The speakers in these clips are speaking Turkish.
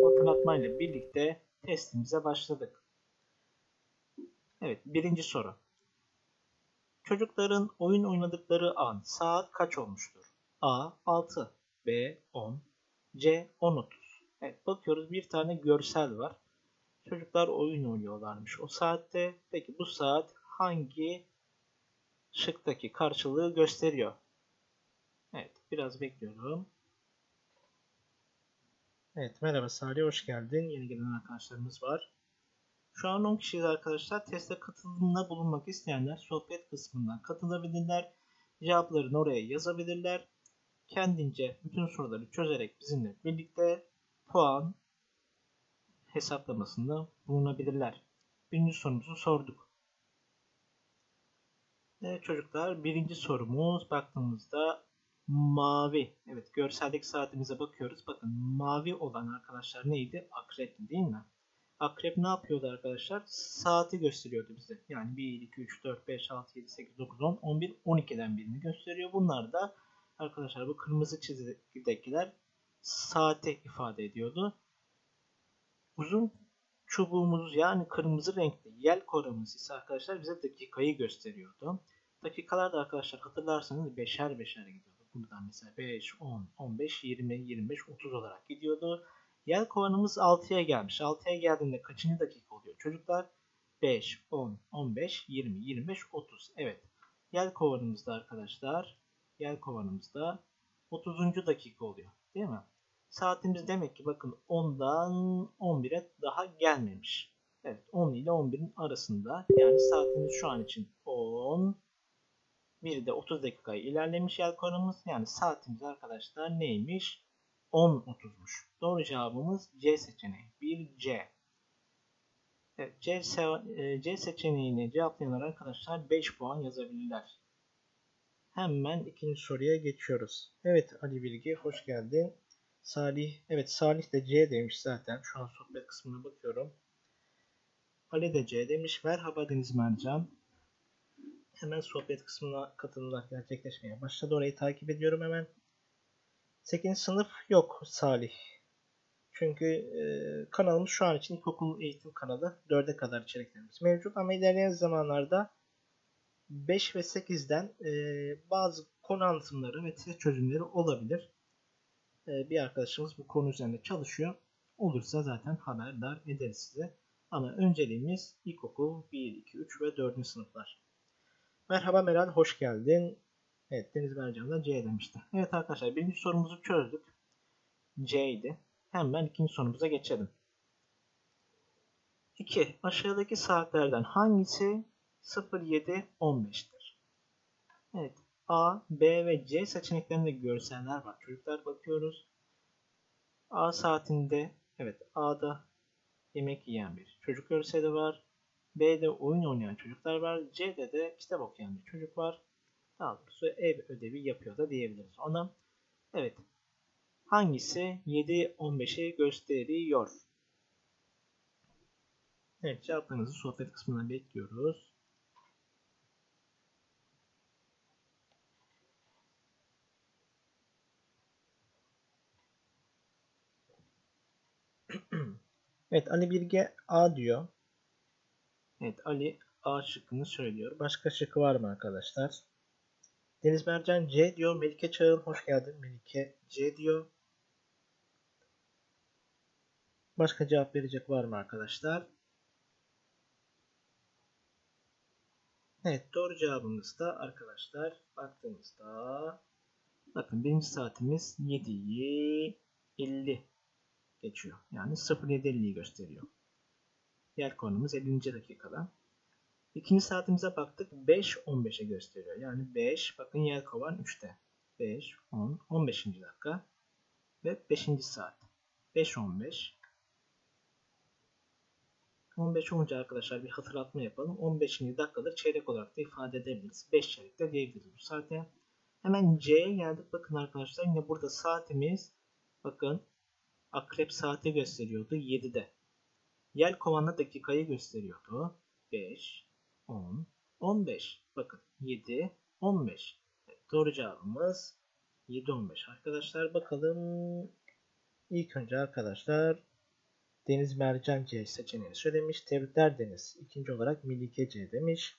hatırlatmayla birlikte testimize başladık. Evet birinci soru. Çocukların oyun oynadıkları an saat kaç olmuştur? A 6, B 10, C 10.30. Evet bakıyoruz bir tane görsel var. Çocuklar oyun oynuyorlarmış o saatte. Peki bu saat hangi şıktaki karşılığı gösteriyor? Evet biraz bekliyorum. Evet merhaba Salih hoş geldin. Yeni gelen arkadaşlarımız var. Şu an 10 kişiyiz arkadaşlar. Teste katılımda bulunmak isteyenler sohbet kısmından katılabilirler. Cevaplarını oraya yazabilirler. Kendince bütün soruları çözerek bizimle birlikte puan hesaplamasında bulunabilirler. Birinci sorumuzu sorduk. Evet çocuklar birinci sorumuz baktığımızda mavi. Evet görseldeki saatimize bakıyoruz. Bakın mavi olan arkadaşlar neydi? Akrep değil mi? Akrep ne yapıyordu arkadaşlar? Saati gösteriyordu bize. Yani 1, 2, 3, 4, 5, 6, 7, 8, 9, 10, 11, 12'den birini gösteriyor. Bunlar da arkadaşlar bu kırmızı çizgidekiler saate ifade ediyordu. Uzun çubuğumuz yani kırmızı renkli yel koramız ise arkadaşlar bize dakikayı gösteriyordu. Dakikalar da arkadaşlar hatırlarsanız beşer beşer gidiyordu. Buradan mesela 5, 10, 15, 20, 25, 30 olarak gidiyordu. Yel kovanımız 6'ya gelmiş. 6'ya geldiğinde kaçıncı dakika oluyor çocuklar? 5, 10, 15, 20, 25, 30. Evet. Yel kovanımızda arkadaşlar yel kovanımızda 30. dakika oluyor. Değil mi? Saatimiz demek ki bakın 10'dan 11'e daha gelmemiş. Evet 10 ile 11'in arasında. Yani saatimiz şu an için 10. Bir de 30 dakika ilerlemiş yer konumuz. Yani saatimiz arkadaşlar neymiş? 10.30'muş. Doğru cevabımız C seçeneği. 1 C. C, C seçeneğini cevaplayanlar arkadaşlar 5 puan yazabilirler. Hemen ikinci soruya geçiyoruz. Evet Ali Bilgi hoş geldin. Salih, evet Salih de C demiş zaten. Şu an sohbet kısmına bakıyorum. Ali de C demiş. Merhaba Deniz Mercan. Hemen sohbet kısmına katılımlar gerçekleşmeye başladı. Orayı takip ediyorum hemen. 8. sınıf yok Salih. Çünkü e, kanalımız şu an için ilkokul eğitim kanalı. 4'e kadar içeriklerimiz mevcut. Ama ilerleyen zamanlarda 5 ve 8'den e, bazı konu anlatımları ve test çözümleri olabilir. E, bir arkadaşımız bu konu üzerinde çalışıyor. Olursa zaten haberdar ederiz size. Ama önceliğimiz ilkokul 1, 2, 3 ve 4. sınıflar. Merhaba Meral, hoş geldin. Evet, Deniz Mercan C demişti. Evet arkadaşlar, birinci sorumuzu çözdük. C idi. Hemen ikinci sorumuza geçelim. 2. Aşağıdaki saatlerden hangisi 07.15'tir? Evet, A, B ve C seçeneklerinde görseller var. Çocuklar bakıyoruz. A saatinde, evet A'da yemek yiyen bir çocuk görseli var. B'de oyun oynayan çocuklar var. C'de de kitap okuyan bir çocuk var. Daha doğrusu ev ödevi yapıyor da diyebiliriz ona. Evet. Hangisi 7-15'i gösteriyor? Evet cevaplarınızı sohbet kısmına bekliyoruz. evet Ali Bilge A diyor. Evet Ali A şıkkını söylüyor. Başka şıkkı var mı arkadaşlar? Deniz Mercan C diyor. Melike Çağın hoş geldin. Melike C diyor. Başka cevap verecek var mı arkadaşlar? Evet doğru cevabımız da arkadaşlar baktığımızda bakın birinci saatimiz 7'yi 50 geçiyor. Yani 07.50'yi gösteriyor. Diğer konumuz 50. dakikada. İkinci saatimize baktık. 5.15'e gösteriyor. Yani 5. Bakın yer kovan 3'te. 5, 10, 15. dakika. Ve 5. saat. 5.15. 15 olunca arkadaşlar bir hatırlatma yapalım. 15. dakikadır çeyrek olarak da ifade edebiliriz. 5 çeyrek de diyebiliriz bu saate. Hemen C'ye geldik. Bakın arkadaşlar yine burada saatimiz bakın akrep saati gösteriyordu 7'de. Yel kovanla dakikayı gösteriyordu. 5, 10, 15. Bakın 7, 15. Evet, doğru cevabımız 7, 15. Arkadaşlar bakalım. İlk önce arkadaşlar Deniz Mercan C seçeneğini söylemiş. Tebrikler Deniz. İkinci olarak Melike C demiş.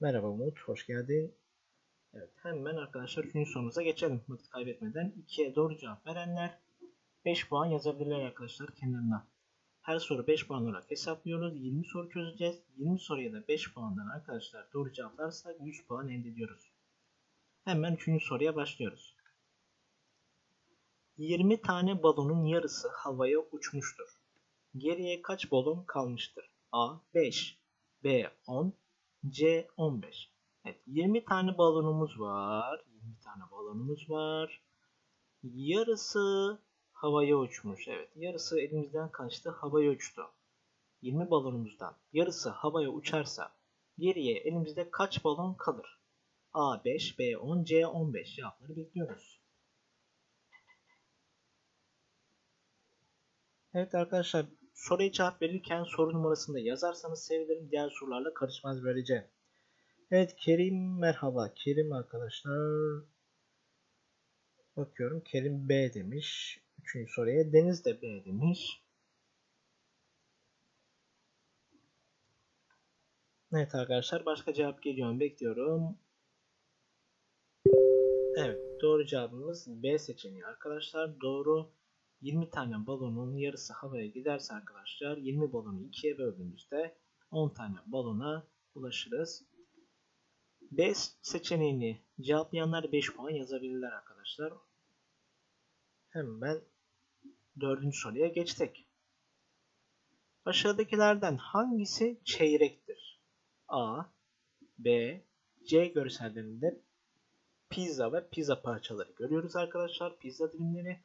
Merhaba Umut, hoş geldin. Evet, hemen arkadaşlar üçüncü sorumuza geçelim vakit kaybetmeden. 2'ye doğru cevap verenler 5 puan yazabilirler arkadaşlar kendilerine. Her soru 5 puan olarak hesaplıyoruz. 20 soru çözeceğiz. 20 soruya da 5 puandan arkadaşlar doğru cevaplarsak 100 puan elde ediyoruz. Hemen 3. soruya başlıyoruz. 20 tane balonun yarısı havaya uçmuştur. Geriye kaç balon kalmıştır? A 5, B 10, C 15. Evet 20 tane balonumuz var. 20 tane balonumuz var. Yarısı havaya uçmuş. Evet yarısı elimizden kaçtı havaya uçtu. 20 balonumuzdan yarısı havaya uçarsa geriye elimizde kaç balon kalır? A 5, B 10, C 15 cevapları bekliyoruz. Evet arkadaşlar soruya cevap verirken soru numarasını da yazarsanız sevinirim. Diğer sorularla karışmaz böylece. Evet Kerim merhaba. Kerim arkadaşlar. Bakıyorum Kerim B demiş. Üçüncü soruya Deniz de B demiş. Evet arkadaşlar başka cevap geliyor mu bekliyorum. Evet doğru cevabımız B seçeneği arkadaşlar. Doğru 20 tane balonun yarısı havaya giderse arkadaşlar 20 balonu ikiye böldüğümüzde 10 tane balona ulaşırız. B seçeneğini cevaplayanlar 5 puan yazabilirler arkadaşlar. Hemen dördüncü soruya geçtik. Aşağıdakilerden hangisi çeyrektir? A, B, C görsellerinde pizza ve pizza parçaları görüyoruz arkadaşlar. Pizza dilimleri.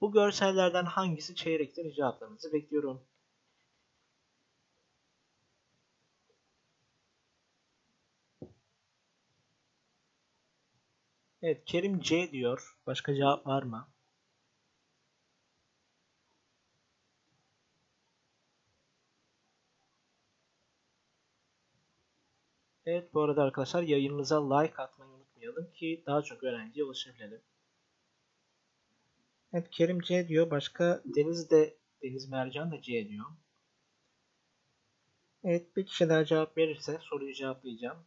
Bu görsellerden hangisi çeyrektir? Cevaplarınızı bekliyorum. Evet Kerim C diyor. Başka cevap var mı? Evet bu arada arkadaşlar yayınımıza like atmayı unutmayalım ki daha çok öğrenciye ulaşabilelim. Evet Kerim C diyor. Başka Deniz de Deniz Mercan da C diyor. Evet bir kişi daha cevap verirse soruyu cevaplayacağım.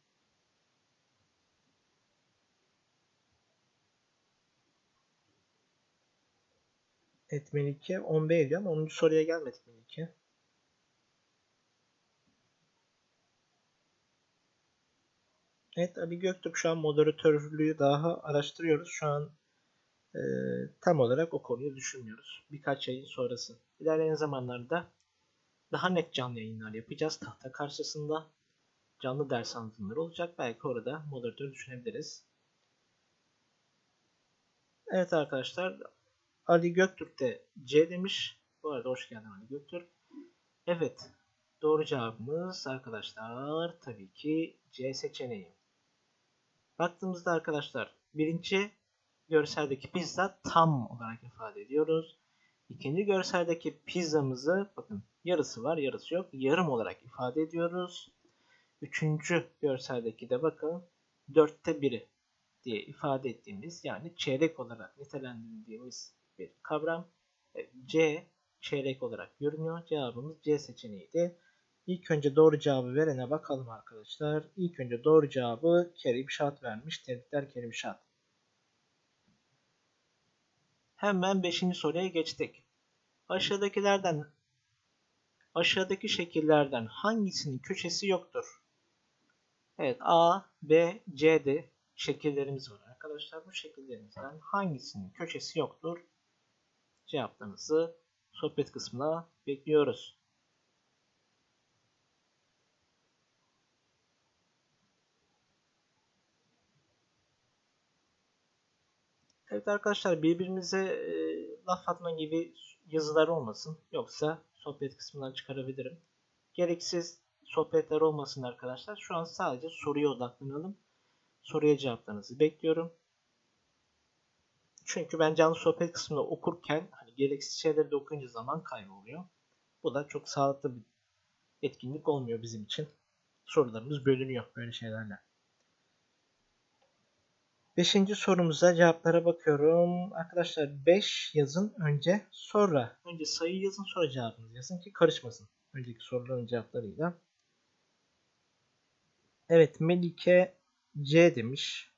Evet Melike 10B diyor ama 10. soruya gelmedik Melike. Evet Ali Göktürk şu an moderatörlüğü daha araştırıyoruz. Şu an e, tam olarak o konuyu düşünmüyoruz. Birkaç ayın sonrası. İlerleyen zamanlarda daha net canlı yayınlar yapacağız. Tahta karşısında canlı ders anlatımları olacak. Belki orada moderatör düşünebiliriz. Evet arkadaşlar Ali Göktürk de C demiş. Bu arada hoş geldin Ali Göktürk. Evet doğru cevabımız arkadaşlar tabii ki C seçeneği. Baktığımızda arkadaşlar birinci görseldeki pizza tam olarak ifade ediyoruz. İkinci görseldeki pizzamızı bakın yarısı var yarısı yok yarım olarak ifade ediyoruz. Üçüncü görseldeki de bakın dörtte biri diye ifade ettiğimiz yani çeyrek olarak nitelendirdiğimiz bir kavram. C çeyrek olarak görünüyor. Cevabımız C seçeneğiydi. İlk önce doğru cevabı verene bakalım arkadaşlar. İlk önce doğru cevabı Kerim Şat vermiş. Tebrikler Kerim Şat. Hemen 5. soruya geçtik. Aşağıdakilerden aşağıdaki şekillerden hangisinin köşesi yoktur? Evet A, B, C'de şekillerimiz var arkadaşlar. Bu şekillerimizden hangisinin köşesi yoktur? Cevaplarınızı sohbet kısmına bekliyoruz. Evet arkadaşlar birbirimize e, laf atma gibi yazılar olmasın. Yoksa sohbet kısmından çıkarabilirim. Gereksiz sohbetler olmasın arkadaşlar. Şu an sadece soruya odaklanalım. Soruya cevaplarınızı bekliyorum. Çünkü ben canlı sohbet kısmında okurken hani gereksiz şeyleri de okuyunca zaman kaybı oluyor. Bu da çok sağlıklı bir etkinlik olmuyor bizim için. Sorularımız bölünüyor böyle şeylerle. Beşinci sorumuza cevaplara bakıyorum. Arkadaşlar 5 yazın önce sonra. Önce sayı yazın sonra cevabınızı yazın ki karışmasın. Önceki soruların cevaplarıyla. Evet Melike C demiş.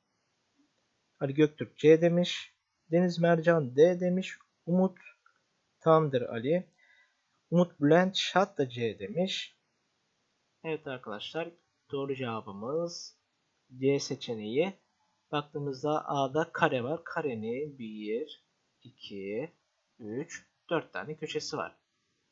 Ali Göktürk C demiş. Deniz Mercan D demiş. Umut Tamdır Ali. Umut Bülent Şat da C demiş. Evet arkadaşlar doğru cevabımız C seçeneği. Baktığımızda A'da kare var. Karenin 1, 2, 3, 4 tane köşesi var.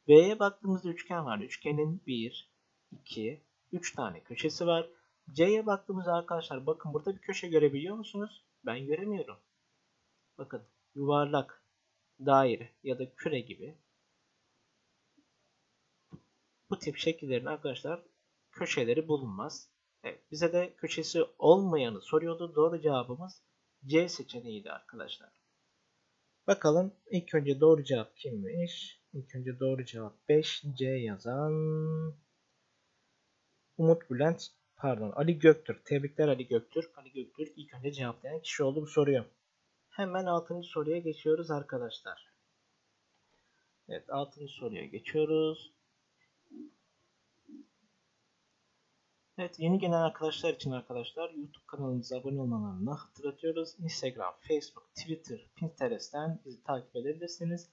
B'ye baktığımızda üçgen var. Üçgenin 1, 2, 3 tane köşesi var. C'ye baktığımızda arkadaşlar bakın burada bir köşe görebiliyor musunuz? Ben göremiyorum. Bakın yuvarlak, daire ya da küre gibi bu tip şekillerin arkadaşlar köşeleri bulunmaz. Evet, bize de köşesi olmayanı soruyordu. Doğru cevabımız C seçeneğiydi arkadaşlar. Bakalım ilk önce doğru cevap kimmiş? İlk önce doğru cevap 5 C yazan Umut Bülent pardon Ali Göktürk. Tebrikler Ali Göktürk. Ali Göktürk ilk önce cevaplayan kişi oldu bu soruyu. Hemen 6. soruya geçiyoruz arkadaşlar. Evet 6. soruya geçiyoruz. Evet yeni gelen arkadaşlar için arkadaşlar YouTube kanalımıza abone olmalarını hatırlatıyoruz. Instagram, Facebook, Twitter, Pinterest'ten bizi takip edebilirsiniz.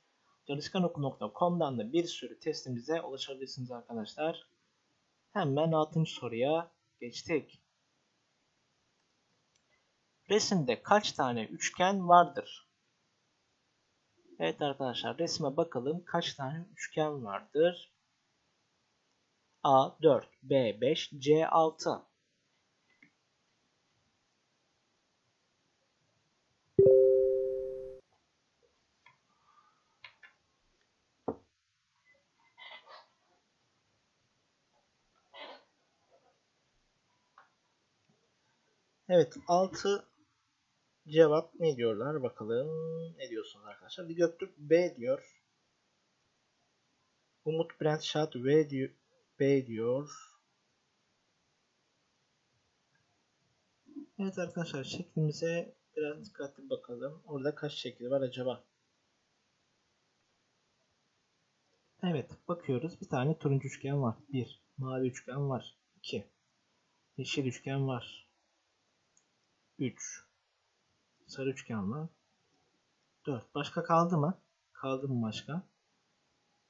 Çalışkanokul.com'dan da bir sürü testimize ulaşabilirsiniz arkadaşlar. Hemen 6. soruya geçtik. Resimde kaç tane üçgen vardır? Evet arkadaşlar resme bakalım kaç tane üçgen vardır? A 4, B 5, C 6. Evet 6 cevap ne diyorlar bakalım. Ne diyorsunuz arkadaşlar? Göktürk B diyor. Umut Brent Şat V diyor. B diyor. Evet arkadaşlar şeklimize biraz dikkatli bakalım. Orada kaç şekil var acaba? Evet bakıyoruz. Bir tane turuncu üçgen var. 1. Mavi üçgen var. 2. Yeşil üçgen var. 3. Sarı üçgen var. 4. Başka kaldı mı? Kaldı mı başka?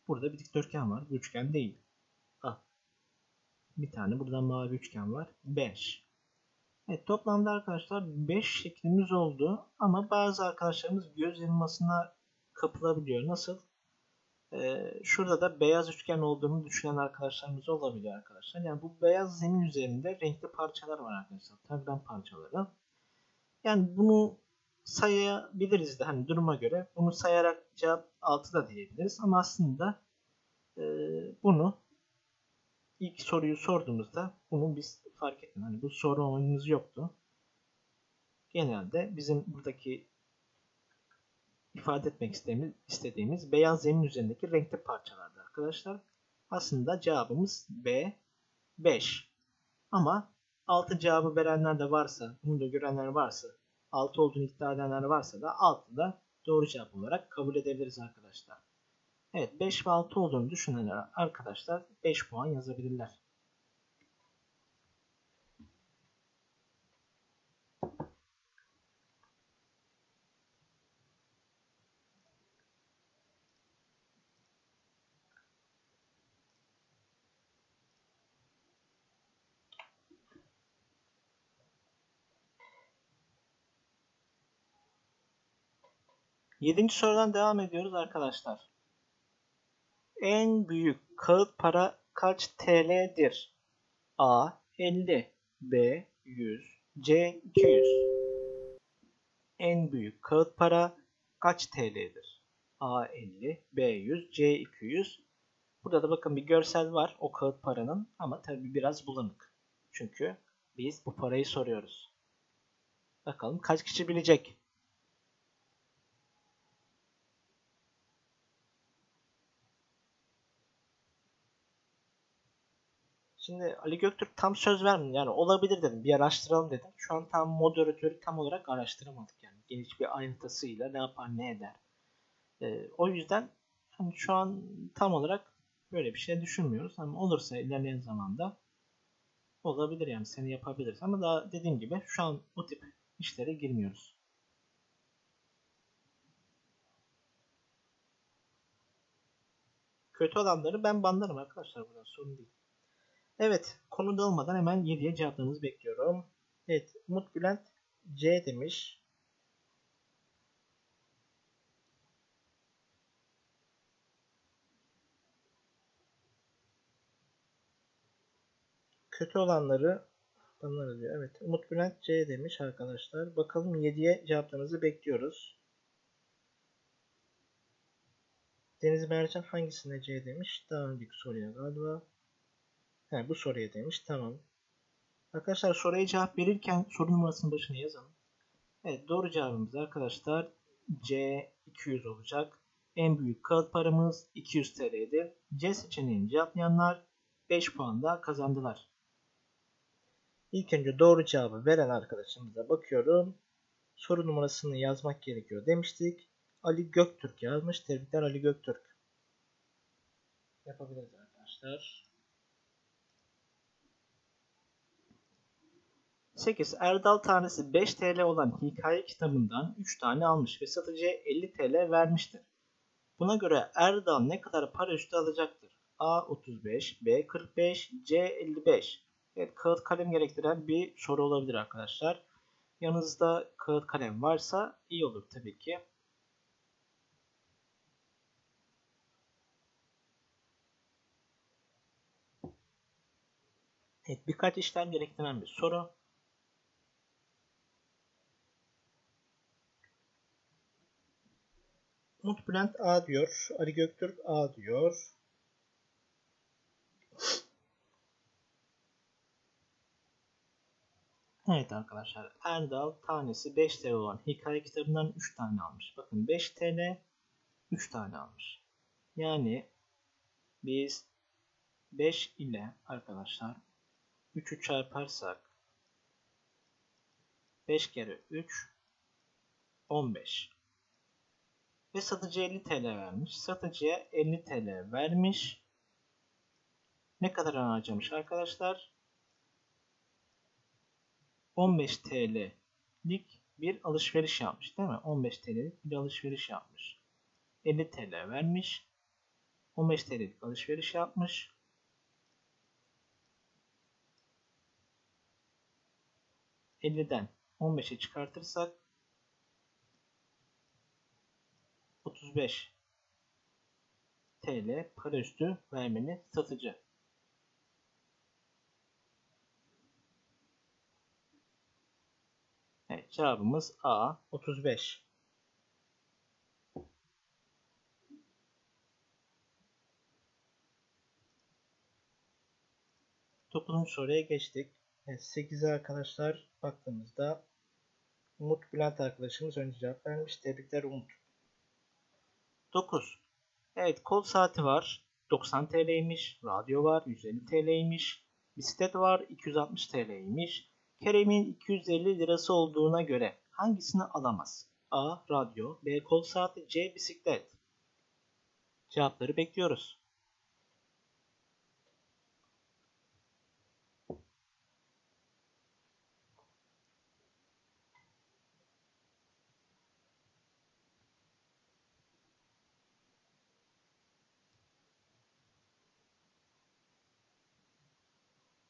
Burada bir dikdörtgen var. Üçgen değil. Bir tane buradan mavi üçgen var. 5. Evet toplamda arkadaşlar 5 şeklimiz oldu. Ama bazı arkadaşlarımız göz yanılmasına kapılabiliyor. Nasıl? Ee, şurada da beyaz üçgen olduğunu düşünen arkadaşlarımız olabiliyor arkadaşlar. Yani bu beyaz zemin üzerinde renkli parçalar var arkadaşlar. Tagram parçaları. Yani bunu sayabiliriz de hani duruma göre. Bunu sayarak cevap 6 da diyebiliriz. Ama aslında e, bunu ilk soruyu sorduğumuzda bunu biz fark ettik. Hani bu oyunumuz yoktu. Genelde bizim buradaki ifade etmek istediğimiz, istediğimiz beyaz zemin üzerindeki renkli parçalardı arkadaşlar. Aslında cevabımız B 5. Ama 6 cevabı verenler de varsa, bunu da görenler varsa, 6 olduğunu iddia edenler varsa da 6 da doğru cevap olarak kabul edebiliriz arkadaşlar. Evet 5 ve 6 olduğunu düşünen arkadaşlar 5 puan yazabilirler. Yedinci sorudan devam ediyoruz arkadaşlar. En büyük kağıt para kaç TL'dir? A 50, B 100, C 200. En büyük kağıt para kaç TL'dir? A 50, B 100, C 200. Burada da bakın bir görsel var o kağıt paranın ama tabi biraz bulanık. Çünkü biz bu parayı soruyoruz. Bakalım kaç kişi bilecek? Şimdi Ali Göktürk tam söz vermedi. Yani olabilir dedim. Bir araştıralım dedim. Şu an tam moderatörü tam olarak araştıramadık yani. Geniş bir ayrıntısıyla ne yapar ne eder. Ee, o yüzden hani şu an tam olarak böyle bir şey düşünmüyoruz. Ama olursa ilerleyen zamanda olabilir yani seni yapabiliriz. Ama daha dediğim gibi şu an bu tip işlere girmiyoruz. Kötü olanları ben banlarım arkadaşlar buradan sorun değil. Evet konu dağılmadan hemen 7'ye cevaplarınızı bekliyorum. Evet Umut Bülent C demiş. Kötü olanları banlarız diyor. Evet Umut Bülent C demiş arkadaşlar. Bakalım 7'ye cevaplarınızı bekliyoruz. Deniz Mercan hangisine C demiş? Daha önceki soruya galiba. He, bu soruya demiş. Tamam. Arkadaşlar soruya cevap verirken soru numarasının başına yazalım. Evet doğru cevabımız arkadaşlar C 200 olacak. En büyük kağıt paramız 200 TL'dir. C seçeneğini cevaplayanlar 5 puan da kazandılar. İlk önce doğru cevabı veren arkadaşımıza bakıyorum. Soru numarasını yazmak gerekiyor demiştik. Ali Göktürk yazmış. Tebrikler Ali Göktürk. Yapabiliriz arkadaşlar. 8. Erdal tanesi 5 TL olan hikaye kitabından 3 tane almış ve satıcıya 50 TL vermiştir. Buna göre Erdal ne kadar para üstü alacaktır? A 35, B 45, C 55. Evet kağıt kalem gerektiren bir soru olabilir arkadaşlar. Yanınızda kağıt kalem varsa iyi olur tabii ki. Evet birkaç işlem gerektiren bir soru. Umut Bülent A diyor. Ali Göktürk A diyor. Evet arkadaşlar Erdal tanesi 5 TL olan hikaye kitabından 3 tane almış. Bakın 5 TL 3 tane almış. Yani biz 5 ile arkadaşlar 3'ü çarparsak 5 kere 3 15 ve satıcı 50 TL vermiş. Satıcıya 50 TL vermiş. Ne kadar harcamış arkadaşlar? 15 TL'lik bir alışveriş yapmış değil mi? 15 TL'lik bir alışveriş yapmış. 50 TL vermiş. 15 TL'lik alışveriş yapmış. ...50'den 15'e çıkartırsak 35 TL para üstü vermeli satıcı. Evet cevabımız A 35. Dokuzuncu soruya geçtik. Evet, 8'e arkadaşlar baktığımızda Umut Bülent arkadaşımız önce cevap vermiş. Tebrikler Umut. 9. Evet kol saati var. 90 TL'ymiş. Radyo var. 150 TL'ymiş. Bisiklet var. 260 TL'ymiş. Kerem'in 250 lirası olduğuna göre hangisini alamaz? A. Radyo B. Kol saati C. Bisiklet Cevapları bekliyoruz.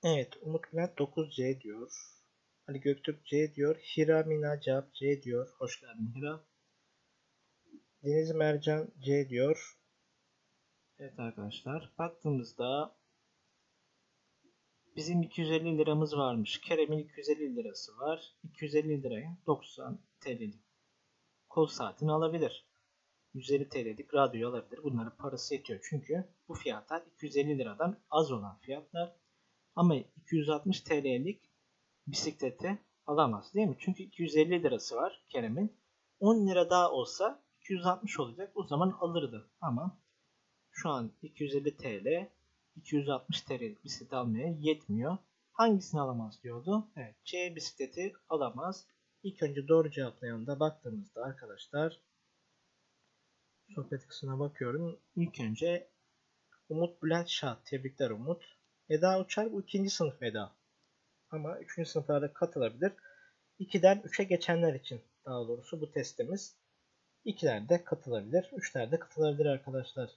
Evet, Umut Bülent 9C diyor. Ali Göktürk C diyor. Hira Mina cevap C diyor. Hoş geldin Hira. Deniz Mercan C diyor. Evet arkadaşlar. Baktığımızda bizim 250 liramız varmış. Kerem'in 250 lirası var. 250 liraya 90 TL'lik kol saatini alabilir. 150 TL'lik radyoyu alabilir. Bunların parası yetiyor. Çünkü bu fiyatlar 250 liradan az olan fiyatlar. Ama 260 TL'lik bisikleti alamaz değil mi? Çünkü 250 lirası var Kerem'in. 10 lira daha olsa 260 olacak. O zaman alırdı. Ama şu an 250 TL 260 TL'lik bisikleti almaya yetmiyor. Hangisini alamaz diyordu. Evet C bisikleti alamaz. İlk önce doğru cevaplayan da baktığımızda arkadaşlar sohbet kısmına bakıyorum. İlk önce Umut Bülent Şah. Tebrikler Umut. Eda Uçar bu ikinci sınıf Eda. Ama üçüncü sınıflarda katılabilir. 2'den 3'e geçenler için daha doğrusu bu testimiz. 2'lerde katılabilir. 3'lerde katılabilir arkadaşlar.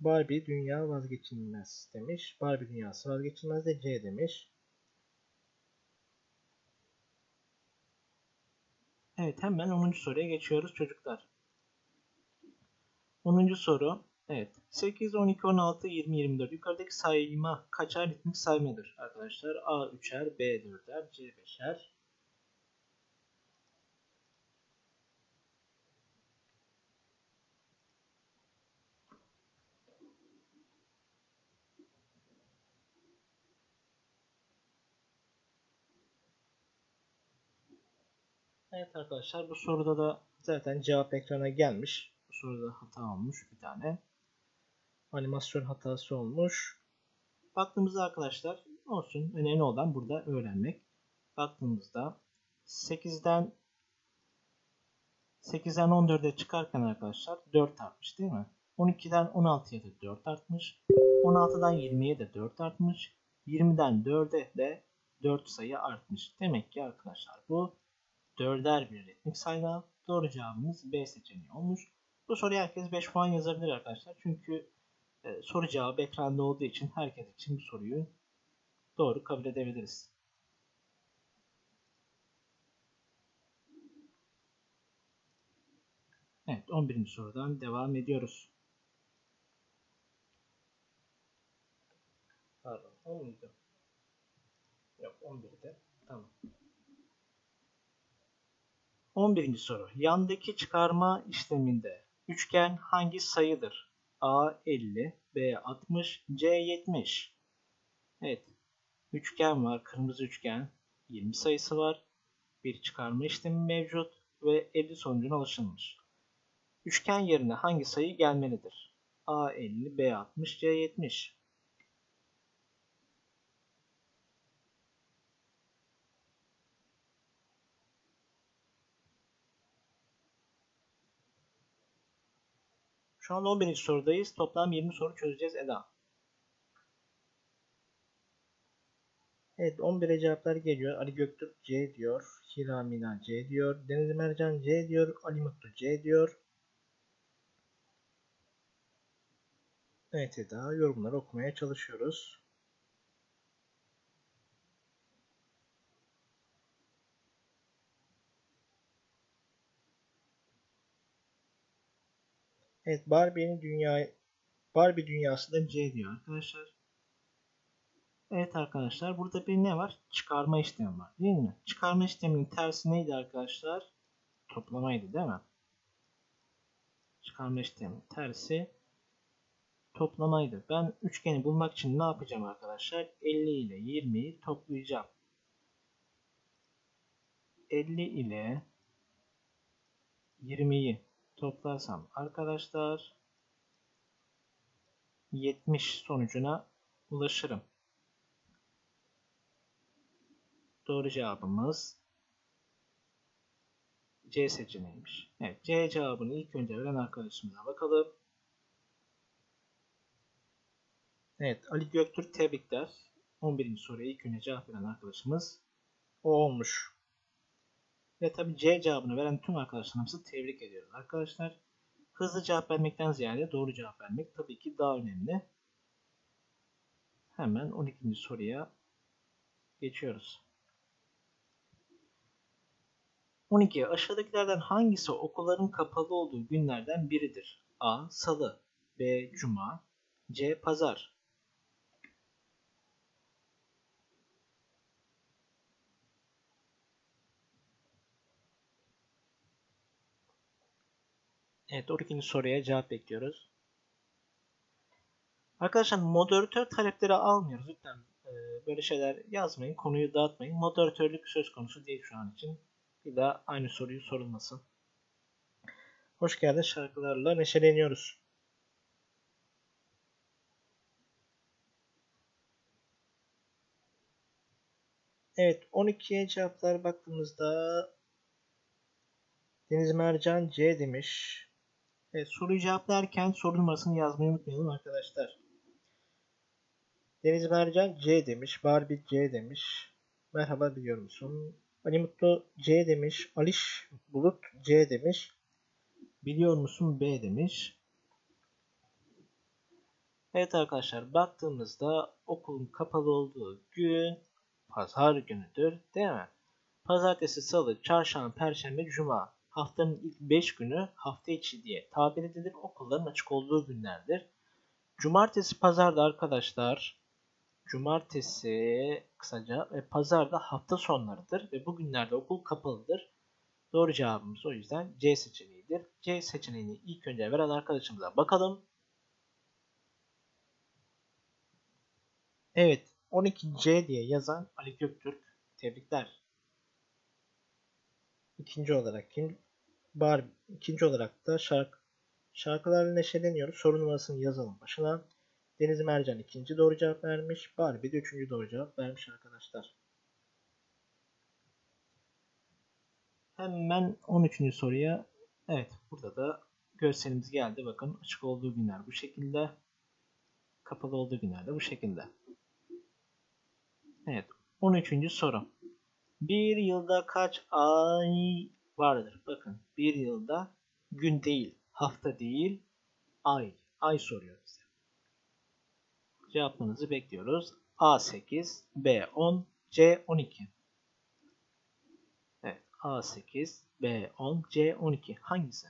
Barbie dünya vazgeçilmez demiş. Barbie dünyası vazgeçilmez de C demiş. Evet hemen 10. soruya geçiyoruz çocuklar. 10. soru. Evet. 8, 12, 16, 20, 24. Yukarıdaki sayma kaçar ritmik saymadır arkadaşlar? A 3'er, B 4'er, C 5'er. Evet arkadaşlar bu soruda da zaten cevap ekrana gelmiş. Bu soruda hata olmuş bir tane. Animasyon hatası olmuş. Baktığımızda arkadaşlar olsun önemli olan burada öğrenmek. Baktığımızda 8'den 8'den 14'e çıkarken arkadaşlar 4 artmış değil mi? 12'den 16'ya da 4 artmış. 16'dan 20'ye de 4 artmış. 20'den 4'e de 4 sayı artmış. Demek ki arkadaşlar bu dörder bir ritmik sayı. Doğru cevabımız B seçeneği olmuş. Bu soruya herkes 5 puan yazabilir arkadaşlar. Çünkü e, soru cevabı ekranda olduğu için herkes için bu soruyu doğru kabul edebiliriz. Evet 11. sorudan devam ediyoruz. Pardon 10 muydu? Yok 11'de. Tamam. 11. soru. Yandaki çıkarma işleminde üçgen hangi sayıdır? A 50, B 60, C 70. Evet. Üçgen var. Kırmızı üçgen. 20 sayısı var. Bir çıkarma işlemi mevcut ve 50 sonucuna ulaşılmış. Üçgen yerine hangi sayı gelmelidir? A 50, B 60, C 70. Şu an 11. sorudayız. Toplam 20 soru çözeceğiz Eda. Evet 11'e cevaplar geliyor. Ali Göktürk C diyor. Hira Mina C diyor. Deniz Mercan C diyor. Ali Mutlu C diyor. Evet Eda yorumları okumaya çalışıyoruz. Evet Barbie'nin dünya Barbie dünyasında C diyor arkadaşlar. Evet arkadaşlar burada bir ne var? Çıkarma işlemi var değil mi? Çıkarma işleminin tersi neydi arkadaşlar? Toplamaydı değil mi? Çıkarma işleminin tersi toplamaydı. Ben üçgeni bulmak için ne yapacağım arkadaşlar? 50 ile 20'yi toplayacağım. 50 ile 20'yi toplarsam arkadaşlar 70 sonucuna ulaşırım. Doğru cevabımız C seçeneğiymiş. Evet C cevabını ilk önce veren arkadaşımıza bakalım. Evet Ali Göktürk tebrikler. 11. soruya ilk önce cevap veren arkadaşımız o olmuş. Ve tabi C cevabını veren tüm arkadaşlarımızı tebrik ediyoruz arkadaşlar. Hızlı cevap vermekten ziyade doğru cevap vermek tabii ki daha önemli. Hemen 12. soruya geçiyoruz. 12. Aşağıdakilerden hangisi okulların kapalı olduğu günlerden biridir? A. Salı B. Cuma C. Pazar Evet 12. soruya cevap bekliyoruz. Arkadaşlar moderatör talepleri almıyoruz. Lütfen e, böyle şeyler yazmayın. Konuyu dağıtmayın. Moderatörlük söz konusu değil şu an için. Bir daha aynı soruyu sorulmasın. Hoş geldin şarkılarla neşeleniyoruz. Evet 12'ye cevaplar baktığımızda Deniz Mercan C demiş. Evet, soruyu cevaplarken soru numarasını yazmayı unutmayalım arkadaşlar. Deniz Mercan C demiş. Barbie C demiş. Merhaba biliyor musun? Ali Mutlu C demiş. Aliş Bulut C demiş. Biliyor musun B demiş. Evet arkadaşlar baktığımızda okulun kapalı olduğu gün pazar günüdür değil mi? Pazartesi, salı, çarşamba, perşembe, cuma haftanın ilk 5 günü hafta içi diye tabir edilir. Okulların açık olduğu günlerdir. Cumartesi, pazarda arkadaşlar cumartesi kısaca ve pazarda hafta sonlarıdır ve bu günlerde okul kapalıdır. Doğru cevabımız o yüzden C seçeneğidir. C seçeneğini ilk önce veren arkadaşımıza bakalım. Evet 12C diye yazan Ali Göktürk. Tebrikler. İkinci olarak kim? Bar, ikinci olarak da şarkı, şarkılarla neşeleniyoruz. Soru numarasını yazalım başına. Deniz Mercan ikinci doğru cevap vermiş. Barbie de üçüncü doğru cevap vermiş arkadaşlar. Hemen 13. soruya. Evet burada da görselimiz geldi. Bakın açık olduğu günler bu şekilde. Kapalı olduğu günlerde bu şekilde. Evet 13. soru. Bir yılda kaç ay vardır? Bakın bir yılda gün değil, hafta değil, ay. Ay soruyor bize. Cevaplarınızı bekliyoruz. A8, B10, C12. Evet, A8, B10, C12. Hangisi?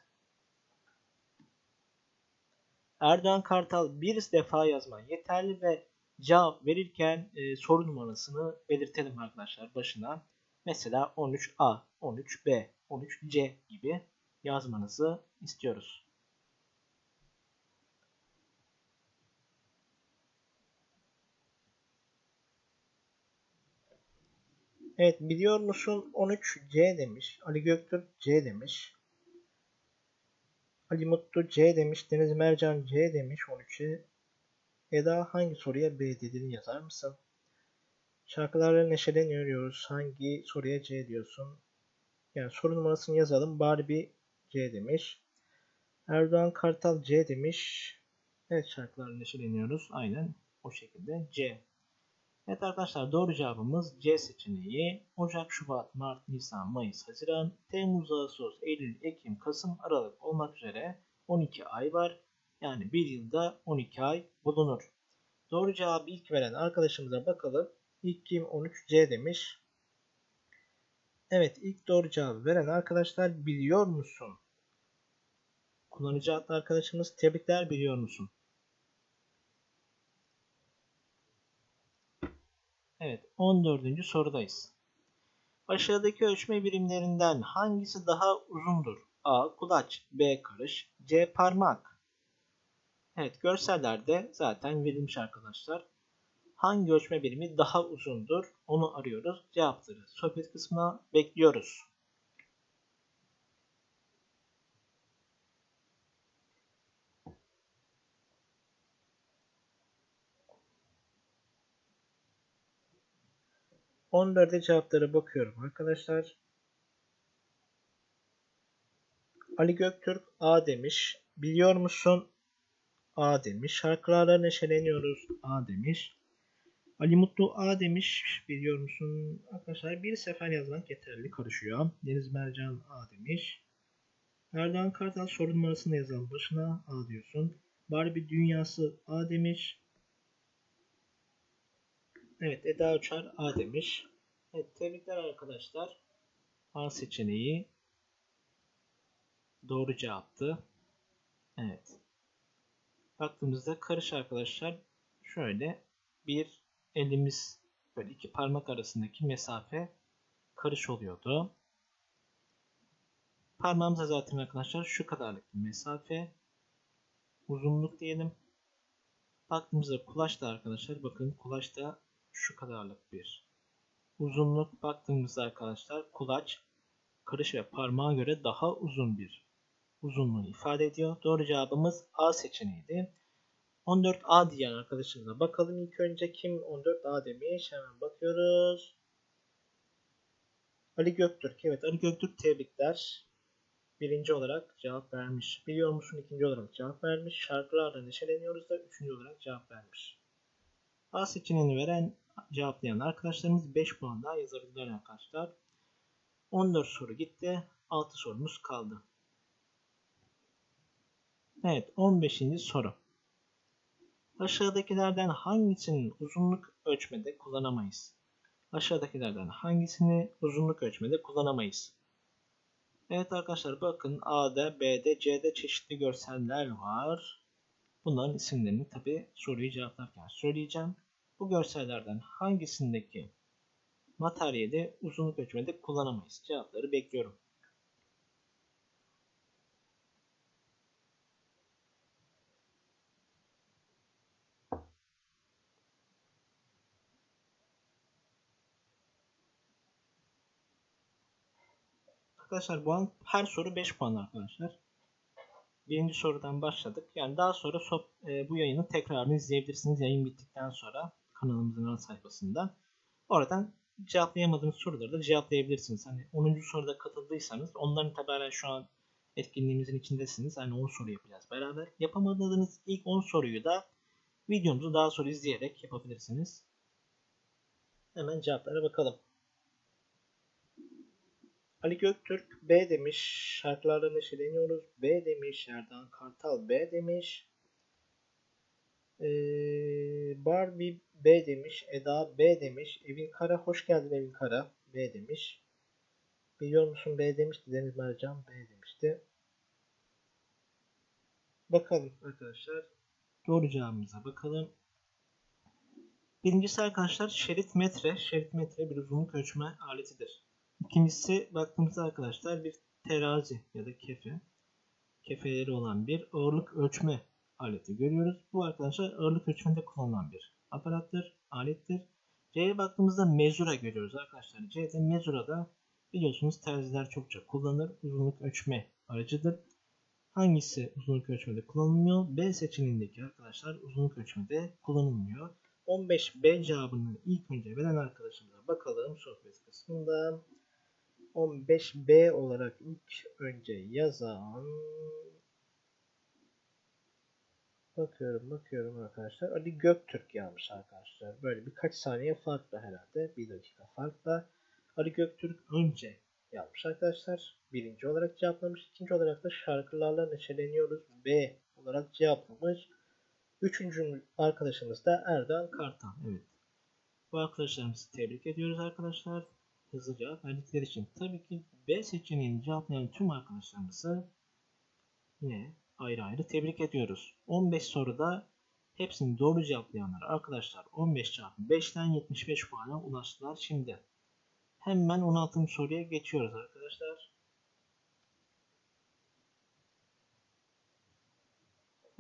Erdoğan Kartal bir defa yazman yeterli ve cevap verirken e, soru numarasını belirtelim arkadaşlar başına. Mesela 13A, 13B, 13C gibi yazmanızı istiyoruz. Evet biliyor musun 13C demiş. Ali Göktürk C demiş. Ali Mutlu C demiş. Deniz Mercan C demiş 13'e. Eda hangi soruya B dediğini yazar mısın? Şarkılarla neşeleniyoruz. Hangi soruya C diyorsun? Yani soru numarasını yazalım. Barbie C demiş. Erdoğan Kartal C demiş. Evet şarkılarla neşeleniyoruz. Aynen o şekilde C. Evet arkadaşlar doğru cevabımız C seçeneği. Ocak, Şubat, Mart, Nisan, Mayıs, Haziran, Temmuz, Ağustos, Eylül, Ekim, Kasım, Aralık olmak üzere 12 ay var. Yani bir yılda 12 ay bulunur. Doğru cevabı ilk veren arkadaşımıza bakalım. İlk kim 13C demiş. Evet ilk doğru cevabı veren arkadaşlar biliyor musun? Kullanıcı adlı arkadaşımız tebrikler biliyor musun? Evet 14. sorudayız. Aşağıdaki ölçme birimlerinden hangisi daha uzundur? A. Kulaç B. Karış C. Parmak Evet görsellerde zaten verilmiş arkadaşlar. Hangi ölçme birimi daha uzundur? Onu arıyoruz. Cevapları sohbet kısmına bekliyoruz. On dörde cevaplara bakıyorum arkadaşlar. Ali Göktürk A demiş. Biliyor musun? A demiş. Şarkılarla neşeleniyoruz. A demiş. Ali Mutlu A demiş. Biliyor musun? Arkadaşlar bir sefer yazmak yeterli. Karışıyor. Deniz Mercan A demiş. Erdoğan Kartal soru numarasını yazalım. Başına A diyorsun. Barbie Dünyası A demiş. Evet Eda Uçar A demiş. Evet tebrikler arkadaşlar. A seçeneği doğru cevaptı. Evet. Baktığımızda karış arkadaşlar şöyle bir elimiz böyle iki parmak arasındaki mesafe karış oluyordu. Parmağımıza zaten arkadaşlar şu kadarlık bir mesafe uzunluk diyelim. Baktığımızda kulaç da arkadaşlar bakın kulaç da şu kadarlık bir uzunluk. Baktığımızda arkadaşlar kulaç karış ve parmağa göre daha uzun bir uzunluğu ifade ediyor. Doğru cevabımız A seçeneğiydi. 14A diyen arkadaşımıza bakalım ilk önce kim 14A demiş. Hemen bakıyoruz. Ali Göktürk. Evet Ali Göktürk tebrikler. Birinci olarak cevap vermiş. Biliyor musun ikinci olarak cevap vermiş. Şarkılarla neşeleniyoruz da üçüncü olarak cevap vermiş. A seçeneğini veren cevaplayan arkadaşlarımız 5 puan daha yazabilirler arkadaşlar. 14 soru gitti. 6 sorumuz kaldı. Evet 15. soru. Aşağıdakilerden hangisinin uzunluk ölçmede kullanamayız? Aşağıdakilerden hangisini uzunluk ölçmede kullanamayız? Evet arkadaşlar bakın A'da, B'de, C'de çeşitli görseller var. Bunların isimlerini tabi soruyu cevaplarken söyleyeceğim. Bu görsellerden hangisindeki materyali uzunluk ölçmede kullanamayız? Cevapları bekliyorum. Arkadaşlar bu an her soru 5 puan arkadaşlar. Birinci sorudan başladık. Yani daha sonra e, bu yayının tekrarını izleyebilirsiniz yayın bittikten sonra kanalımızın ana sayfasından. Oradan cevaplayamadığınız soruları da cevaplayabilirsiniz. Hani 10. soruda katıldıysanız onların tabi şu an etkinliğimizin içindesiniz. Hani 10 soru yapacağız beraber. Yapamadığınız ilk 10 soruyu da videomuzu daha sonra izleyerek yapabilirsiniz. Hemen cevaplara bakalım. Ali Göktürk B demiş. Şarkılarla neşeleniyoruz. B demiş. Erdan Kartal B demiş. Ee, Barbie B demiş. Eda B demiş. Evin Kara hoş geldin Evin Kara B demiş. Biliyor musun B demişti. Deniz Mercan B demişti. Bakalım arkadaşlar. Doğru cevabımıza bakalım. Birincisi arkadaşlar şerit metre. Şerit metre bir uzunluk ölçme aletidir. İkincisi baktığımızda arkadaşlar bir terazi ya da kefe. Kefeleri olan bir ağırlık ölçme aleti görüyoruz. Bu arkadaşlar ağırlık ölçmede kullanılan bir aparattır, alettir. C'ye baktığımızda mezura görüyoruz arkadaşlar. C'de mezurada biliyorsunuz terziler çokça kullanır. Uzunluk ölçme aracıdır. Hangisi uzunluk ölçmede kullanılmıyor? B seçeneğindeki arkadaşlar uzunluk ölçmede kullanılmıyor. 15B cevabını ilk önce veren arkadaşımıza bakalım sohbet kısmından. 15B olarak ilk önce yazan bakıyorum bakıyorum arkadaşlar Ali Göktürk yazmış arkadaşlar. Böyle birkaç saniye farklı herhalde. Bir dakika farklı. Ali Göktürk önce yapmış arkadaşlar. Birinci olarak cevaplamış. ikinci olarak da şarkılarla neşeleniyoruz. B olarak cevaplamış. Üçüncü arkadaşımız da Erdoğan Kartal. Evet. Bu arkadaşlarımızı tebrik ediyoruz arkadaşlar hızlı cevap verdikleri için. Tabii ki B seçeneğini cevaplayan tüm arkadaşlarımızı yine ayrı ayrı tebrik ediyoruz. 15 soruda hepsini doğru cevaplayanlar arkadaşlar 15 çarpı 5'ten 75 puana ulaştılar. Şimdi hemen 16. soruya geçiyoruz arkadaşlar.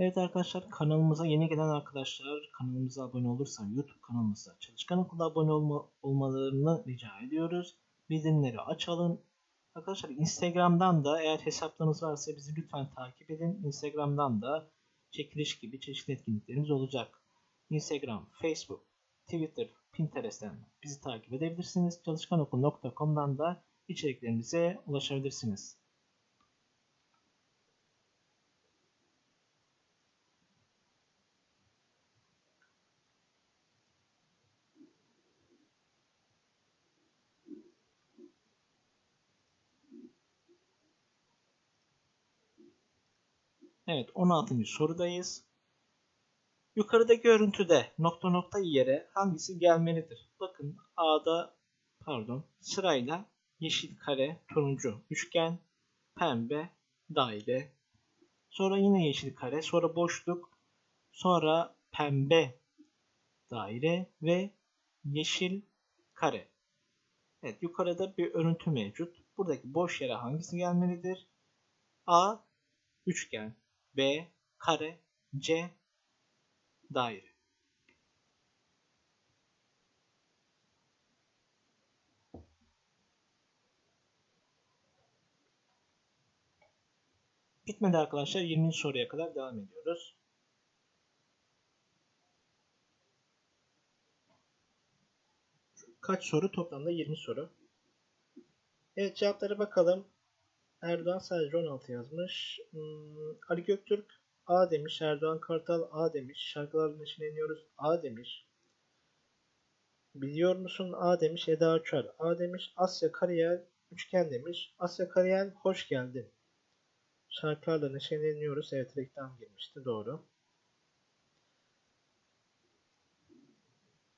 Evet arkadaşlar kanalımıza yeni gelen arkadaşlar kanalımıza abone olursa YouTube kanalımıza çalışkan okulda abone olma, olmalarını rica ediyoruz. Bildirimleri açalım. Arkadaşlar Instagram'dan da eğer hesaplarınız varsa bizi lütfen takip edin. Instagram'dan da çekiliş gibi çeşitli etkinliklerimiz olacak. Instagram, Facebook, Twitter, Pinterest'ten bizi takip edebilirsiniz. Çalışkanokul.com'dan da içeriklerimize ulaşabilirsiniz. Evet 16. sorudayız. Yukarıdaki görüntüde nokta nokta yere hangisi gelmelidir? Bakın A'da pardon sırayla yeşil kare, turuncu üçgen, pembe daire. Sonra yine yeşil kare, sonra boşluk, sonra pembe daire ve yeşil kare. Evet yukarıda bir örüntü mevcut. Buradaki boş yere hangisi gelmelidir? A üçgen, B kare C daire. Bitmedi arkadaşlar. 20. soruya kadar devam ediyoruz. Kaç soru? Toplamda 20 soru. Evet cevaplara bakalım. Erdoğan sadece 16 yazmış. Hmm, Ali Göktürk A demiş. Erdoğan Kartal A demiş. Şarkılarla neşeleniyoruz A demiş. Biliyor musun A demiş. Eda Uçar A demiş. Asya Karayel Üçgen demiş. Asya Karayel hoş geldin. Şarkılarla neşeleniyoruz. Evet reklam girmişti. Doğru.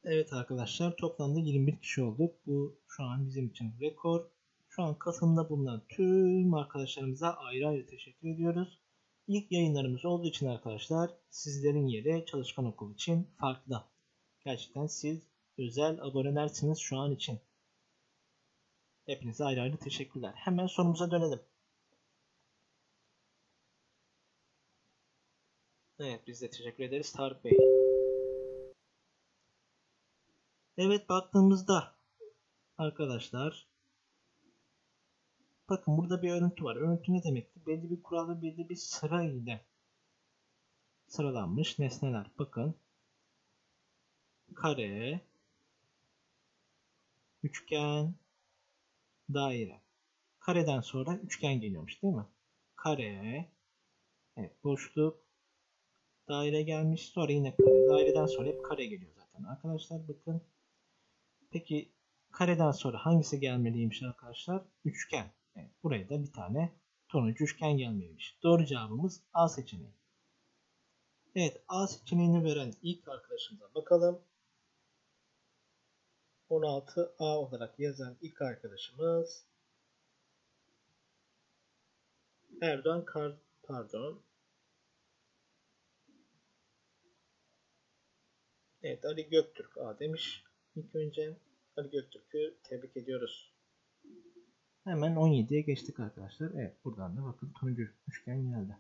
Evet arkadaşlar toplamda 21 kişi olduk. Bu şu an bizim için rekor. Şu an katılımda bulunan tüm arkadaşlarımıza ayrı ayrı teşekkür ediyoruz. İlk yayınlarımız olduğu için arkadaşlar sizlerin yeri çalışkan okul için farklı. Gerçekten siz özel abonelersiniz şu an için. Hepinize ayrı ayrı teşekkürler. Hemen sorumuza dönelim. Evet biz de teşekkür ederiz Tarık Bey. Evet baktığımızda arkadaşlar bakın burada bir örüntü var. Örüntü ne demekti? Belli bir kural ve belli bir sıra ile sıralanmış nesneler. Bakın kare, üçgen, daire. Kareden sonra üçgen geliyormuş değil mi? Kare, evet boşluk, daire gelmiş sonra yine kare. Daireden sonra hep kare geliyor zaten. Arkadaşlar bakın Peki kareden sonra hangisi gelmeliymiş arkadaşlar? Üçgen. Evet, buraya da bir tane turuncu üçgen gelmeliymiş. Doğru cevabımız A seçeneği. Evet A seçeneğini veren ilk arkadaşımıza bakalım. 16A olarak yazan ilk arkadaşımız Erdoğan Kar pardon. Evet Ali Göktürk A demiş. İlk önce Ali Göktürk'ü tebrik ediyoruz. Hemen 17'ye geçtik arkadaşlar. Evet buradan da bakın turuncu üçgen geldi.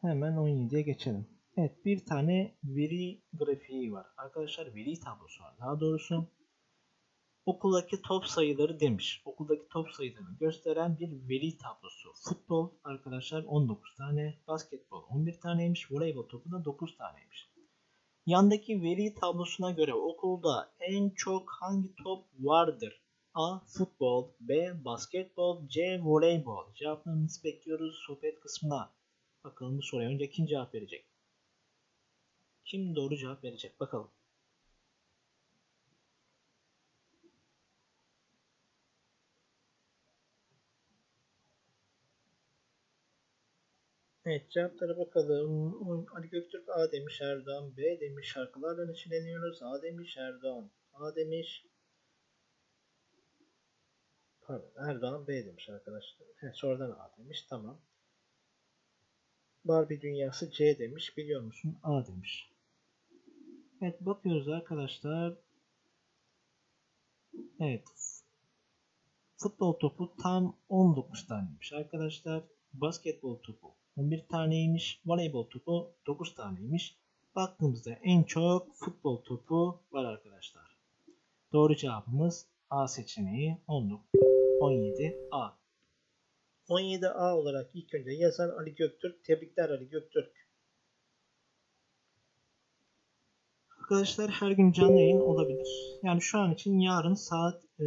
Hemen 17'ye geçelim. Evet bir tane veri grafiği var. Arkadaşlar veri tablosu var. Daha doğrusu okuldaki top sayıları demiş. Okuldaki top sayılarını gösteren bir veri tablosu. Futbol arkadaşlar 19 tane, basketbol 11 taneymiş, voleybol topu da 9 taneymiş. Yandaki veri tablosuna göre okulda en çok hangi top vardır? A. Futbol B. Basketbol C. Voleybol Cevaplarınızı bekliyoruz sohbet kısmına. Bakalım bu soruya önce kim cevap verecek? Kim doğru cevap verecek? Bakalım. Evet cevaplara bakalım. Ali Göktürk A demiş Erdoğan. B demiş şarkılarla neşeleniyoruz. A demiş Erdoğan. A demiş. Pardon Erdoğan B demiş arkadaşlar. He, sonradan A demiş. Tamam. Barbie dünyası C demiş. Biliyor musun? A demiş. Evet bakıyoruz arkadaşlar. Evet. Futbol topu tam 19 taneymiş arkadaşlar. Basketbol topu 11 taneymiş. Voleybol topu 9 taneymiş. Baktığımızda en çok futbol topu var arkadaşlar. Doğru cevabımız A seçeneği 19, 17A. 17A olarak ilk önce yazan Ali Göktürk. Tebrikler Ali Göktürk. Arkadaşlar her gün canlı yayın olabilir. Yani şu an için yarın saat ee,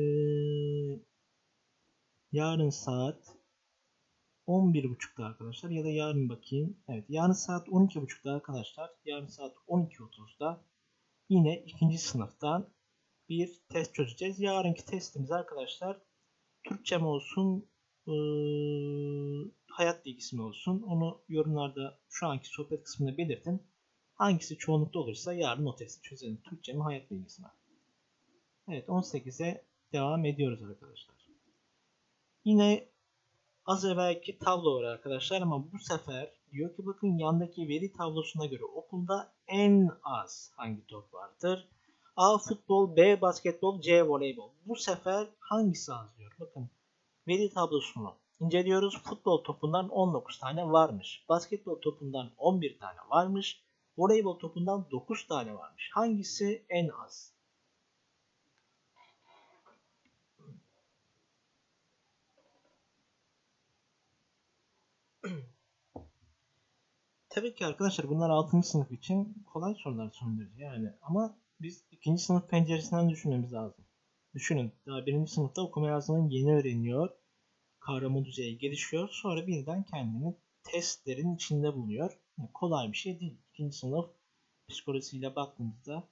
yarın saat 11.30'da arkadaşlar ya da yarın bakayım. Evet yarın saat 12.30'da arkadaşlar. Yarın saat 12.30'da yine ikinci sınıftan bir test çözeceğiz. Yarınki testimiz arkadaşlar Türkçe mi olsun ıı, hayat bilgisi mi olsun onu yorumlarda şu anki sohbet kısmında belirtin. Hangisi çoğunlukta olursa yarın o testi çözelim. Türkçe mi hayat bilgisi mi? Evet 18'e devam ediyoruz arkadaşlar. Yine az evvelki tablo var arkadaşlar ama bu sefer diyor ki bakın yandaki veri tablosuna göre okulda en az hangi top vardır? A futbol, B basketbol, C voleybol. Bu sefer hangisi az diyor? Bakın veri tablosunu inceliyoruz. Futbol topundan 19 tane varmış. Basketbol topundan 11 tane varmış. Voleybol topundan 9 tane varmış. Hangisi en az? Tabii ki arkadaşlar bunlar 6. sınıf için kolay sorular derece yani ama biz 2. sınıf penceresinden düşünmemiz lazım. Düşünün daha birinci sınıfta okuma yazmanın yeni öğreniyor. Kavrama düzeyi gelişiyor. Sonra birden kendini testlerin içinde buluyor. Yani kolay bir şey değil. İkinci sınıf psikolojisiyle baktığımızda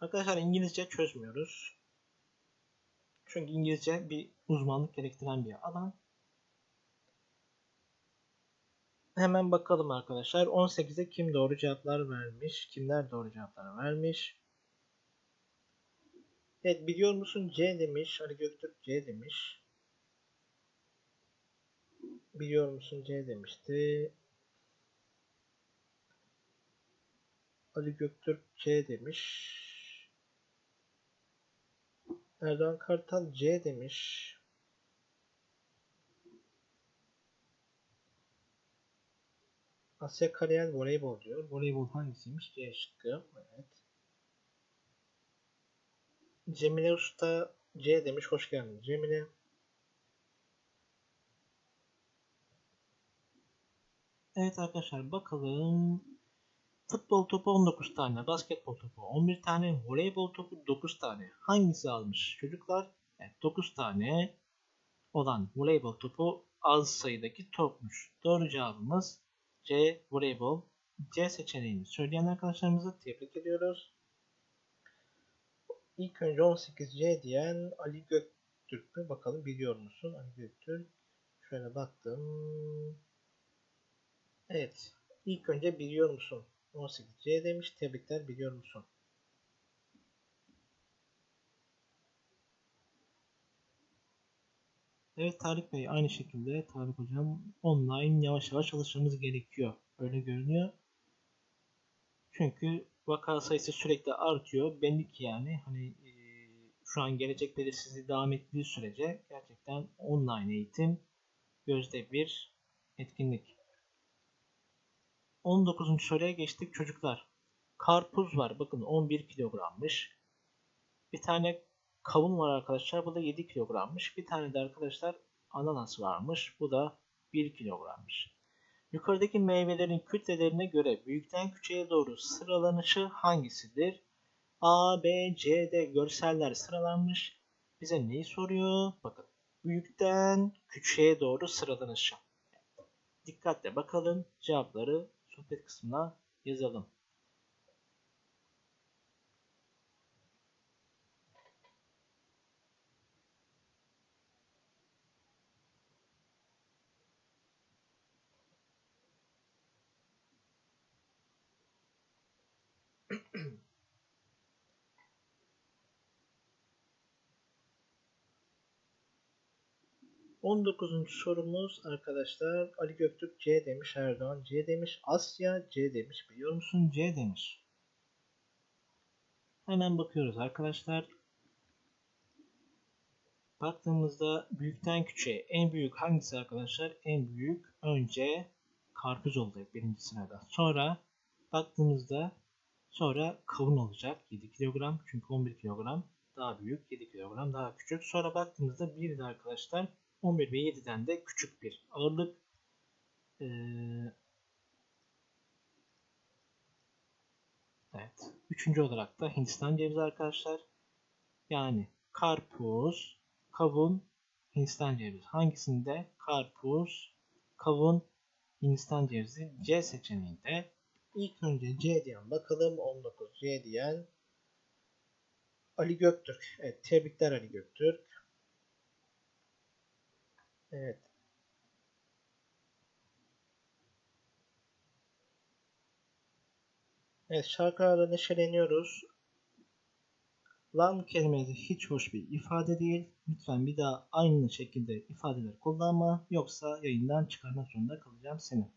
Arkadaşlar İngilizce çözmüyoruz. Çünkü İngilizce bir uzmanlık gerektiren bir alan. Hemen bakalım arkadaşlar. 18'e kim doğru cevaplar vermiş? Kimler doğru cevaplar vermiş? Evet biliyor musun C demiş. Ali Göktürk C demiş. Biliyor musun C demişti. Ali Göktürk C demiş. Erdoğan Kartal C demiş. Asya Karayel voleybol diyor. Voleybol hangisiymiş? C şıkkı. Evet. Cemile Usta C demiş. Hoş geldin Cemile. Evet arkadaşlar bakalım. Futbol topu 19 tane, basketbol topu 11 tane, voleybol topu 9 tane. Hangisi almış çocuklar? Evet 9 tane olan voleybol topu az sayıdaki topmuş. Doğru cevabımız C voleybol. C seçeneğini söyleyen arkadaşlarımızı tebrik ediyoruz. İlk önce 18C diyen Ali Göktürk mü? Bakalım biliyor musun? Ali Göktürk. Şöyle baktım. Evet. İlk önce biliyor musun? 18C demiş. Tebrikler biliyor musun? Evet Tarık Bey aynı şekilde Tarık Hocam online yavaş yavaş çalışmamız gerekiyor. Öyle görünüyor. Çünkü vaka sayısı sürekli artıyor. Belli ki yani hani e, şu an gelecek belirsizliği devam ettiği sürece gerçekten online eğitim gözde bir etkinlik. 19. soruya geçtik çocuklar. Karpuz var. Bakın 11 kilogrammış. Bir tane kavun var arkadaşlar. Bu da 7 kilogrammış. Bir tane de arkadaşlar ananas varmış. Bu da 1 kilogrammış. Yukarıdaki meyvelerin kütlelerine göre büyükten küçüğe doğru sıralanışı hangisidir? A, B, C, D görseller sıralanmış. Bize neyi soruyor? Bakın büyükten küçüğe doğru sıralanışı. Dikkatle bakalım cevapları sohbet kısmına yazalım. 19. sorumuz arkadaşlar Ali Göktürk C demiş, Erdoğan C demiş, Asya C demiş. Biliyor musun C demiş. Hemen bakıyoruz arkadaşlar. Baktığımızda büyükten küçüğe en büyük hangisi arkadaşlar? En büyük önce karpuz olacak birinci sırada. Sonra baktığımızda sonra kavun olacak 7 kilogram çünkü 11 kilogram daha büyük 7 kilogram daha küçük. Sonra baktığımızda bir de arkadaşlar 11 ve 7'den de küçük bir ağırlık. Ee, evet. Üçüncü olarak da Hindistan cevizi arkadaşlar. Yani karpuz, kavun, Hindistan cevizi. Hangisinde? Karpuz, kavun, Hindistan cevizi. C seçeneğinde. İlk önce C diyen bakalım. 19 C diyen Ali Göktürk. Evet tebrikler Ali Göktürk. Evet. Evet şarkılarla neşeleniyoruz. Lan kelimesi hiç hoş bir ifade değil. Lütfen bir daha aynı şekilde ifadeler kullanma. Yoksa yayından çıkarmak zorunda kalacağım seni.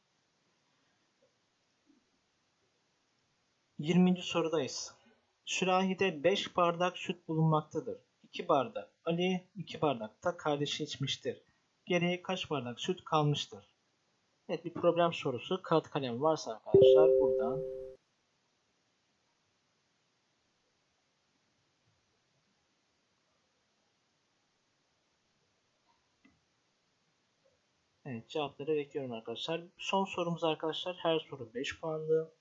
20. sorudayız. Sürahide 5 bardak süt bulunmaktadır. 2 bardak Ali, 2 bardak da kardeşi içmiştir geriye kaç bardak süt kalmıştır? Evet bir problem sorusu. Kağıt kalem varsa arkadaşlar buradan Evet cevapları bekliyorum arkadaşlar. Son sorumuz arkadaşlar. Her soru 5 puanlı.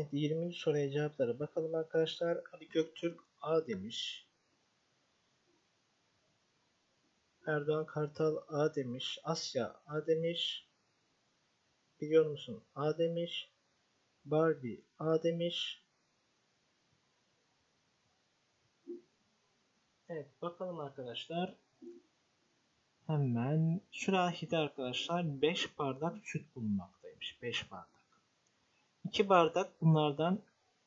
Evet 20. soruya cevaplara bakalım arkadaşlar. Ali Göktürk A demiş. Erdoğan Kartal A demiş. Asya A demiş. Biliyor musun? A demiş. Barbie A demiş. Evet bakalım arkadaşlar. Hemen sürahide arkadaşlar 5 bardak süt bulunmaktaymış. 5 bardak. 2 bardak bunlardan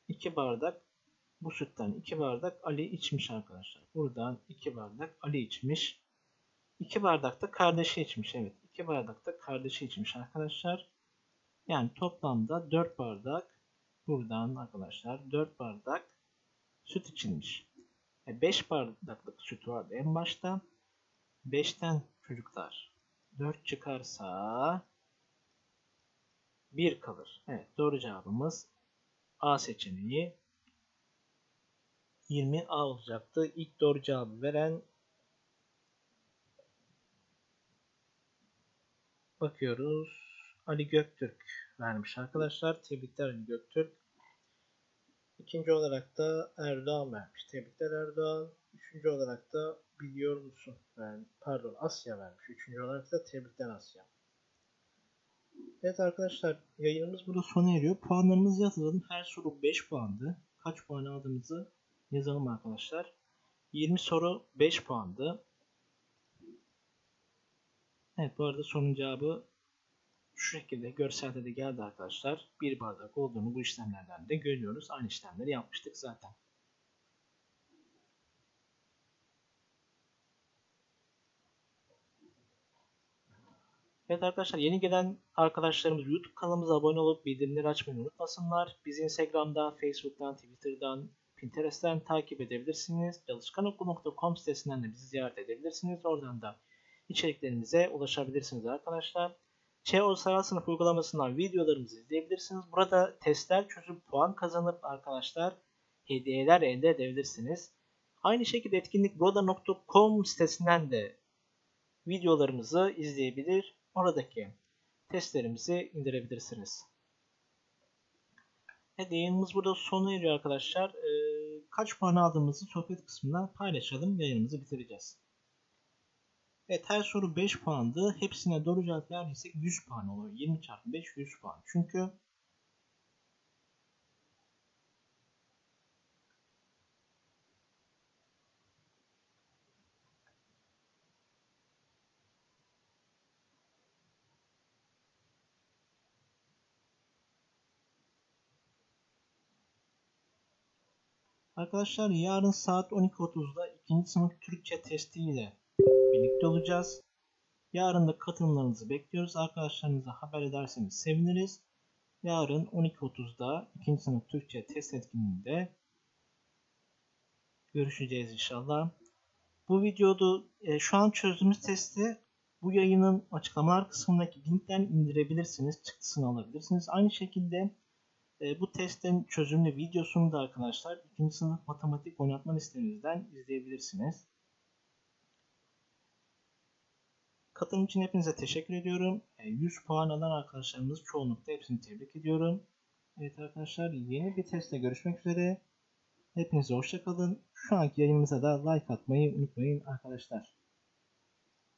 2 bardak bu sütten 2 bardak Ali içmiş arkadaşlar. Buradan 2 bardak Ali içmiş. 2 bardak da kardeşi içmiş. Evet 2 bardak da kardeşi içmiş arkadaşlar. Yani toplamda 4 bardak buradan arkadaşlar 4 bardak süt içilmiş. 5 e, bardaklık süt vardı en başta. 5'ten çocuklar 4 çıkarsa 1 kalır. Evet doğru cevabımız A seçeneği 20 A olacaktı. İlk doğru cevabı veren bakıyoruz. Ali Göktürk vermiş arkadaşlar. Tebrikler Ali Göktürk. İkinci olarak da Erdoğan vermiş. Tebrikler Erdoğan. Üçüncü olarak da biliyor musun? Yani, pardon Asya vermiş. Üçüncü olarak da tebrikler Asya. Evet arkadaşlar yayınımız burada sona eriyor. Puanlarımızı yazalım. Her soru 5 puandı. Kaç puan aldığımızı yazalım arkadaşlar. 20 soru 5 puandı. Evet bu arada sorunun cevabı şu şekilde görselde de geldi arkadaşlar. Bir bardak olduğunu bu işlemlerden de görüyoruz. Aynı işlemleri yapmıştık zaten. Evet arkadaşlar yeni gelen arkadaşlarımız YouTube kanalımıza abone olup bildirimleri açmayı unutmasınlar. Bizi Instagram'dan, Facebook'tan, Twitter'dan, Pinterest'ten takip edebilirsiniz. Çalışkanokul.com sitesinden de bizi ziyaret edebilirsiniz. Oradan da içeriklerimize ulaşabilirsiniz arkadaşlar. ÇEO Sanat Sınıf uygulamasından videolarımızı izleyebilirsiniz. Burada testler çözüp puan kazanıp arkadaşlar hediyeler elde edebilirsiniz. Aynı şekilde etkinlik broda.com sitesinden de videolarımızı izleyebilir. Oradaki testlerimizi indirebilirsiniz. Evet yayınımız burada sona eriyor arkadaşlar. Ee, kaç puan aldığımızı sohbet kısmında paylaşalım. Yayınımızı bitireceğiz. Evet her soru 5 puandı. Hepsine doğru cevap verdiysek 100 puan oluyor. 20 çarpı 5 100 puan. Çünkü Arkadaşlar yarın saat 12.30'da ikinci sınıf Türkçe testiyle birlikte olacağız. Yarın da katılımlarınızı bekliyoruz. Arkadaşlarınıza haber ederseniz seviniriz. Yarın 12.30'da ikinci sınıf Türkçe test etkinliğinde görüşeceğiz inşallah. Bu videoda e, şu an çözdüğümüz testi bu yayının açıklamalar kısmındaki linkten indirebilirsiniz. Çıktısını alabilirsiniz. Aynı şekilde e, bu testin çözümlü videosunu da arkadaşlar 2. sınıf matematik oynatma listemizden izleyebilirsiniz. Katılım için hepinize teşekkür ediyorum. 100 e, puan alan arkadaşlarımız çoğunlukta hepsini tebrik ediyorum. Evet arkadaşlar yeni bir testte görüşmek üzere. Hepinize hoşçakalın. Şu anki yayınımıza da like atmayı unutmayın arkadaşlar.